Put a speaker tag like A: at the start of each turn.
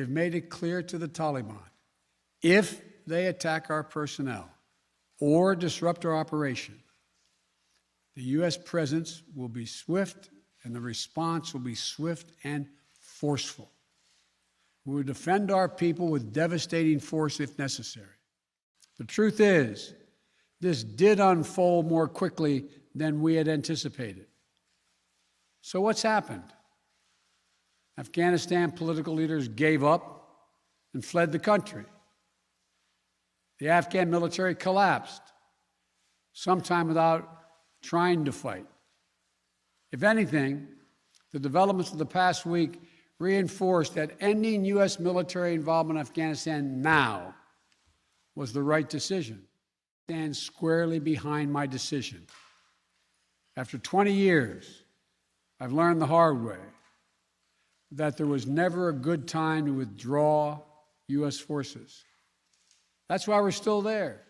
A: we have made it clear to the Taliban if they attack our personnel or disrupt our operation, the U.S. presence will be swift and the response will be swift and forceful. We will defend our people with devastating force if necessary. The truth is, this did unfold more quickly than we had anticipated. So, what's happened? Afghanistan political leaders gave up and fled the country. The Afghan military collapsed, sometime without trying to fight. If anything, the developments of the past week reinforced that ending U.S. military involvement in Afghanistan now was the right decision. I stand squarely behind my decision. After 20 years, I've learned the hard way that there was never a good time to withdraw U.S. forces. That's why we're still there.